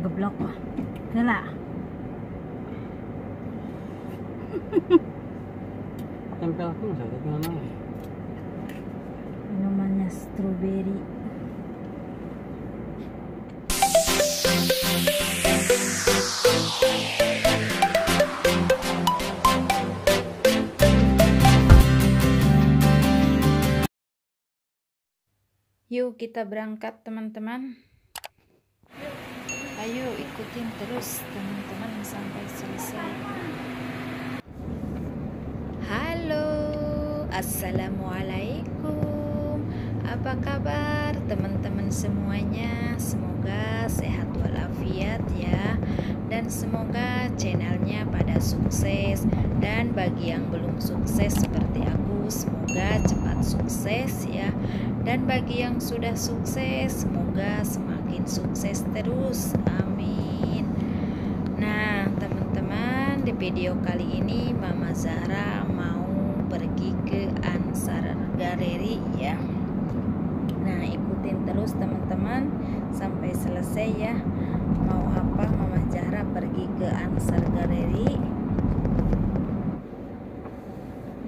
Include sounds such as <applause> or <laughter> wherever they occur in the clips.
geblok lah Gila. tempel aku nggak tempel mana Minumannya strawberry. Yuk kita berangkat teman-teman. Ikutin terus teman-teman sampai selesai. Halo, assalamualaikum. Apa kabar teman-teman semuanya? Semoga sehat walafiat ya, dan semoga channelnya pada sukses. Dan bagi yang belum sukses seperti aku, semoga cepat sukses ya. Dan bagi yang sudah sukses, semoga semakin sukses terus. Amin. Nah, teman-teman, di video kali ini Mama Zahra mau pergi ke Ansar Gallery ya. Nah, ikutin terus teman-teman sampai selesai ya. Mau apa Mama Zahra pergi ke Ansar Gallery?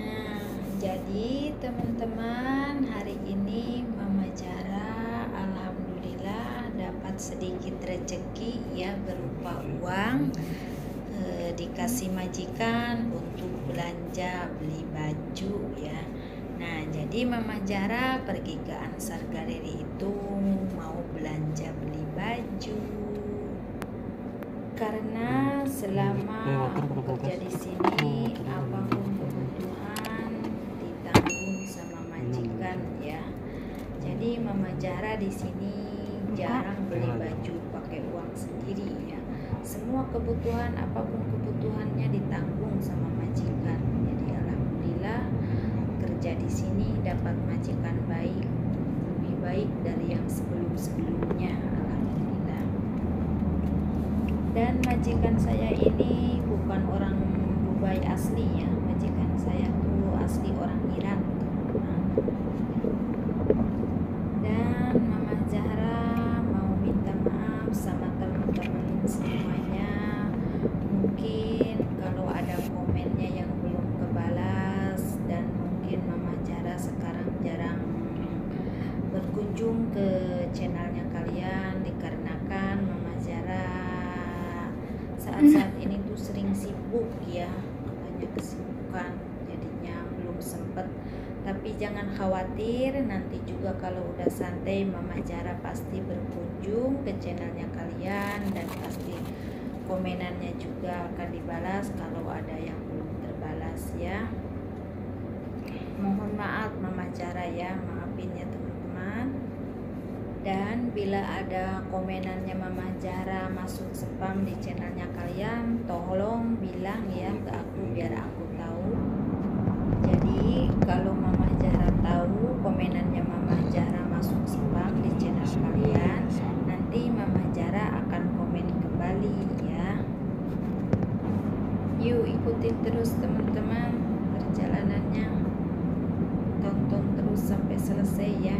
Nah, jadi teman-teman, hari ini Mama Zahra alhamdulillah dapat sedikit rezeki ya berupa uang dikasih majikan untuk belanja beli baju ya. Nah, jadi Mama Zahra pergi ke Ansar Gallery itu mau belanja beli baju. Karena selama aku kerja di sini apa pun kebutuhan ditanggung sama majikan ya. Jadi Mama Zahra di sini jarang beli baju pakai uang sendiri ya. Semua kebutuhan apa pun kebutuhannya ditanggung sama majikan. Jadi alhamdulillah kerja di sini dapat majikan baik, lebih baik dari yang sebelum-sebelumnya. Alhamdulillah. Dan majikan saya ini bukan orang Dubai asli ya. Majikan saya tuh asli orang Iran. teman-teman. Dan Mama Zahra mau minta maaf sama teman-teman semuanya. Mungkin kalau ada komennya yang belum kebalas dan mungkin Mama Zahra sekarang jarang berkunjung ke channelnya kalian dikarenakan Mama Zahra saat-saat ini tuh sering sibuk ya banyak kesibukan jadinya belum sempet. Tapi jangan khawatir nanti juga kalau udah santai Mama Zahra pasti berkunjung ke channelnya kalian dan pasti komenannya juga akan dibalas kalau ada yang belum terbalas ya. Mohon maaf Mama Zahra ya. Maafin ya dan bila ada komenannya Mama Zahra masuk spam di channelnya kalian tolong bilang ya ke aku biar aku tahu. Jadi kalau Mama Zahra tahu komenannya Mama Zahra masuk spam di channel kalian nanti Mama Zahra akan komen kembali ya. Yuk ikutin terus teman-teman perjalanannya. Tonton terus sampai selesai ya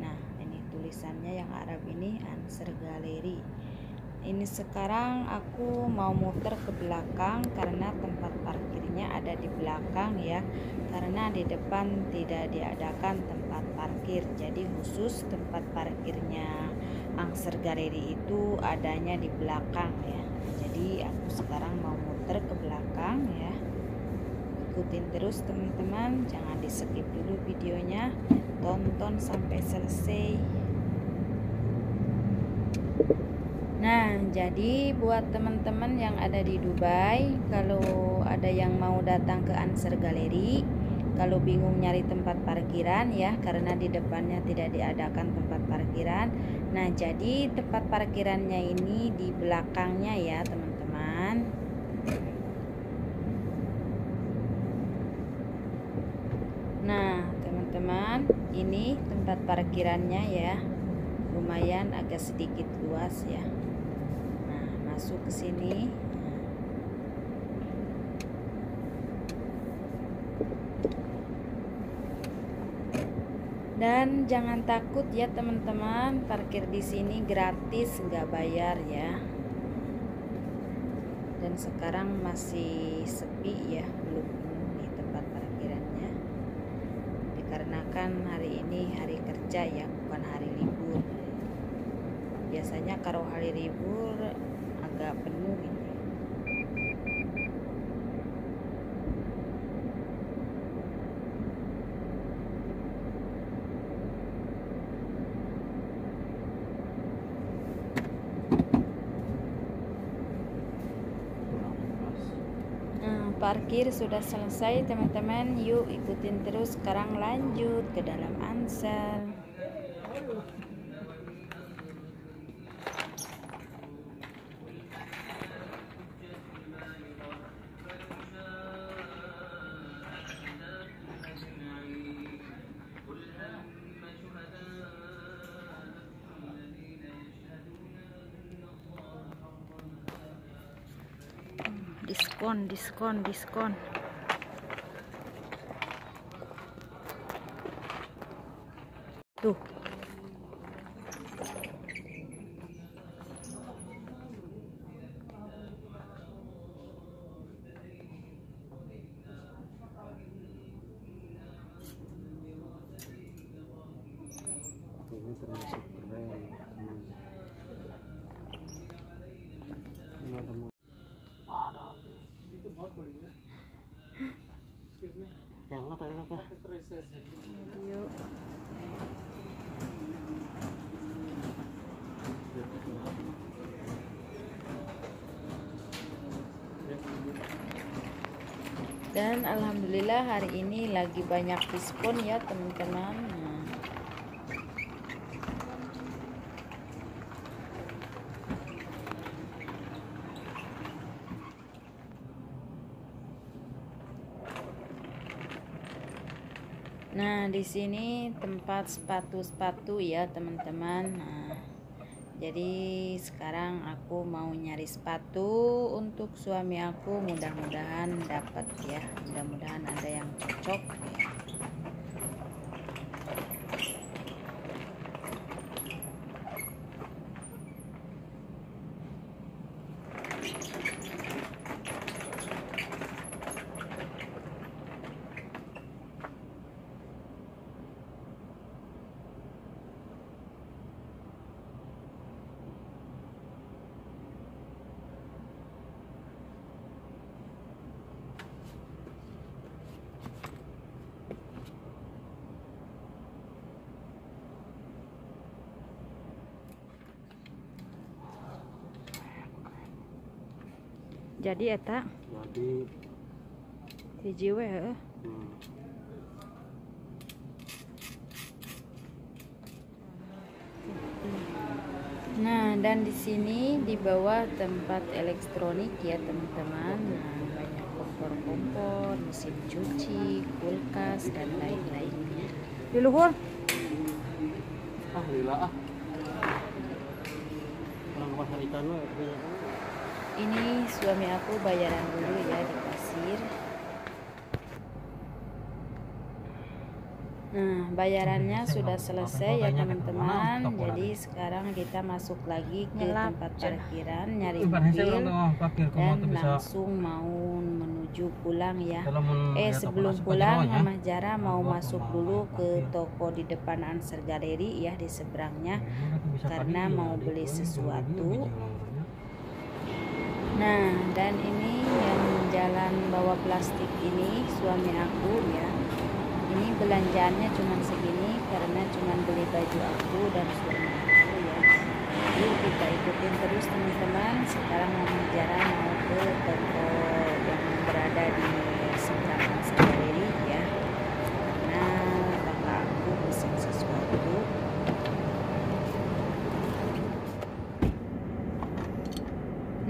Nah, ini tulisannya yang Arab ini Anser Galeri. Ini sekarang aku mau muter ke belakang karena tempat parkirnya ada di belakang ya. Karena di depan tidak diadakan tempat parkir. Jadi khusus tempat parkirnya Angser Galeri itu adanya di belakang ya. Jadi aku sekarang mau muter ke belakang ya. Ikutin terus teman-teman, jangan di skip dulu videonya. Tonton sampai selesai. Nah, jadi buat teman-teman yang ada di Dubai, kalau ada yang mau datang ke Anser Galeri, kalau bingung nyari tempat parkiran ya, karena di depannya tidak diadakan tempat parkiran. Nah, jadi tempat parkirannya ini di belakangnya ya, teman-teman. Nah, teman-teman, ini tempat parkirannya ya. Lumayan agak sedikit luas ya. Masuk ke sini. Dan jangan takut ya teman-teman parkir di sini gratis nggak bayar ya. Dan sekarang masih sepi ya belum di tempat parkirannya dikarenakan hari ini hari kerja ya bukan hari libur. Biasanya kalau hari libur agak penuh Nah, parkir sudah selesai teman-teman. Yuk ikutin terus. Sekarang lanjut ke dalam ansel diskon diskon diskon. Tuh. Termasuk keren Hmm. Ini ada mo- Waduh. Yang apa yang apa? yuk dan alhamdulillah hari ini lagi banyak diskon ya teman-teman Nah, di sini tempat sepatu-sepatu ya, teman-teman. Nah, jadi sekarang aku mau nyari sepatu untuk suami aku. Mudah-mudahan dapat ya. Mudah-mudahan ada yang cocok jadi eta jadi hiji we heuh. hmm, Nah, dan di sini di bawah tempat elektronik ya teman-teman. Nah, banyak kompor-kompor, mesin cuci, kulkas dan lain-lainnya. Di luhur. ah lila ah orang pasar ikan we kayaknya. Ini suami aku bayaran dulu ya di kasir. Nah, bayarannya sudah selesai ya teman-teman. Jadi sekarang kita masuk lagi ke tempat parkiran nyari mobil. dan langsung mau menuju pulang ya. Eh sebelum pulang Mama Jara mau masuk dulu ke toko di depan Answer Gallery ya di seberangnya. Karena mau beli sesuatu. Nah, dan ini yang jalan bawa plastik ini suami aku ya. Ini belanjaannya cuma segini karena cuma beli baju aku dan suami aku ya. Yuk kita ikutin terus teman-teman. Sekarang mau Jara mau ke toko yang berada di seberang Gallery ya. Karena kakak aku pesen sesuatu.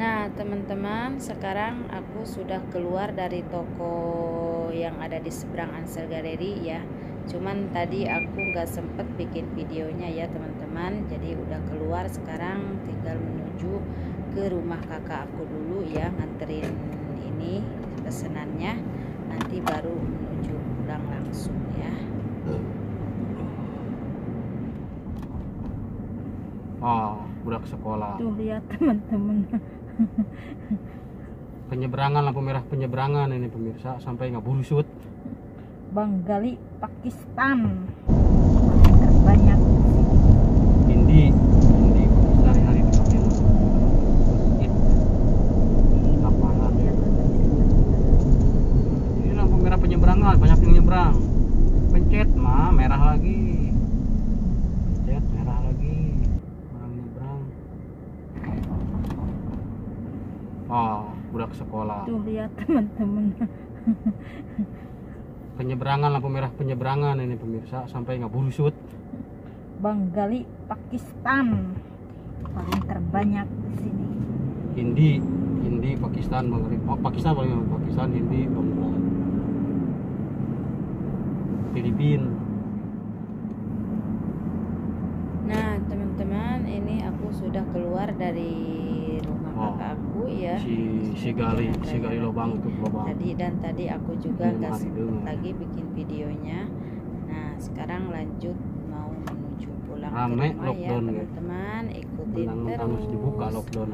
Nah, teman-teman, sekarang aku sudah keluar dari toko yang ada di seberang Ansel Gallery ya. Cuman tadi aku nggak sempet bikin videonya ya, teman-teman. Jadi udah keluar sekarang tinggal menuju ke rumah kakak aku dulu ya, nganterin ini pesenannya. Nanti baru menuju pulang langsung ya. ah budak sekolah. Tuh lihat <laughs> teman-teman. penyeberangan lampu merah penyeberangan ini pemirsa sampai nggak bulusut Bang Gali Pakistan terbanyak Hindi Hindi sehari-hari dipakai It. lapangan ini lampu merah penyeberangan banyak yang nyebrang pencet mah merah lagi pencet merah lagi orang nyebrang ah budak sekolah. Tuh lihat teman-teman. penyeberangan lampu merah penyeberangan ini pemirsa sampai nggak bulusut Bang Gali Pakistan. Paling terbanyak di sini. Hindi Hindi Pakistan Bangladesh oh, Pakistan paling Pakistan Hindi Bangladesh Filipina Nah, teman-teman, ini aku sudah keluar dari rumah Oh. kakak aku ya. Si si gali si gali lubang itu lubang Tadi dan tadi aku juga Hmm, nggak dulu. lagi bikin videonya. Nah, sekarang lanjut mau menuju pulang Rame, ke rumah ya, lockdown ya. teman-teman. Ikutin terus. dibuka lockdown.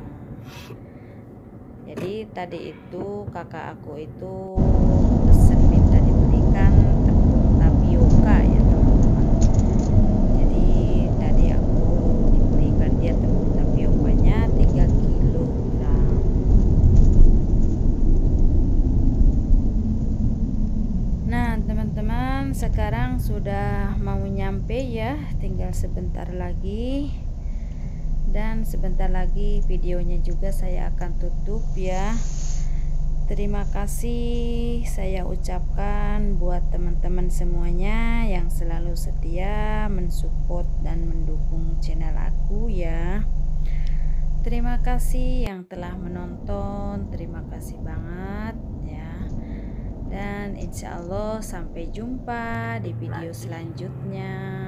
Jadi tadi itu kakak aku itu sekarang sudah mau nyampe ya tinggal sebentar lagi. Dan sebentar lagi videonya juga saya akan tutup ya. Terima kasih saya ucapkan buat teman-teman semuanya yang selalu setia mensupport dan mendukung channel aku ya. Terima kasih yang telah menonton. Terima kasih dan insya Allah sampai jumpa di video selanjutnya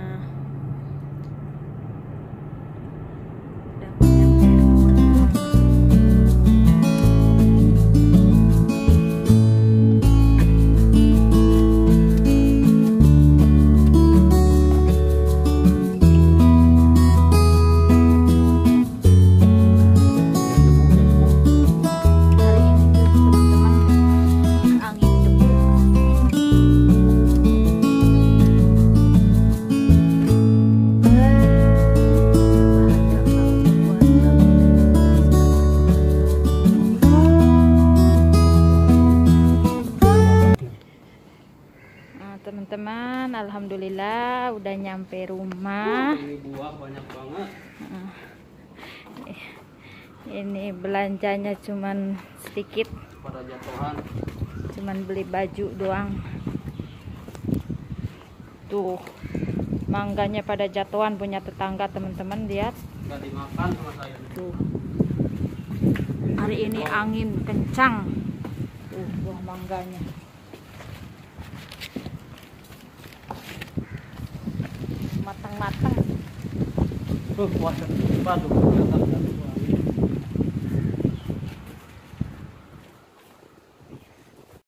ini belanjanya cuman sedikit. Pada jatuhan. Cuman beli baju doang. Tuh mangganya pada jatuhan punya tetangga teman-teman lihat. Nggak dimakan sama saya. Tuh. Hari ini angin kencang. Tuh buah mangganya. Matang-matang. Tuh waduh waduh